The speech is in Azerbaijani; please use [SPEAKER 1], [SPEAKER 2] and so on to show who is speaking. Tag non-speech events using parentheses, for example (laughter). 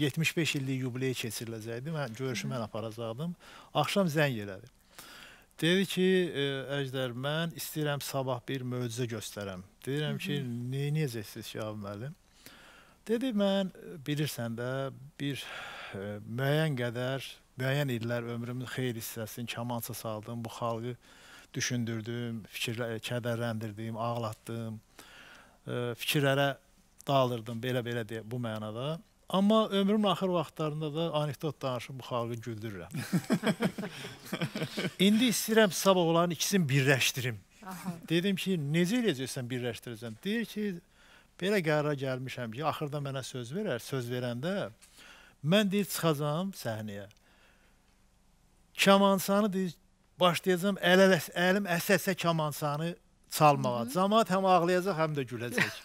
[SPEAKER 1] 75 illik yubileyi keçiriləcəkdi. Mən görüşü mən aparacaqdım. Axşam zəng elədi. Dedi ki, e, Əjdər, mən istəyirəm sabah bir möcüzə göstərəm. Deyirəm ki, nə edəcəksiniz Şahab müəllim? Dedi, mən e, bilirsən də bir e, müəyyən qədər, müəyyən illər ömrümün xeyli hissəsini kamança saldım, bu xalqı düşündürdüm, fikirlə kədərləndirdim, ağlatdım, e, fikirlərə dalırdım belə-belə deyə bu mənada. Amma ömrümün axır vaxtlarında da anekdot danışıb bu xalqı güldürürəm. (laughs) İndi istəyirəm sabah onların ikisini birləşdirim.
[SPEAKER 2] Aha.
[SPEAKER 1] Dedim ki, necə eləyəcəksən birləşdirəcəksən? Deyir ki, belə qərara gəlmişəm ki, axırda mənə söz verər, söz verəndə mən deyir çıxacağam səhnəyə. Kamansanı deyir başlayacağam əl əl əlim əsə-əsə kamansanı çalmağa. Cəmaət həm ağlayacaq, həm də güləcək. (laughs)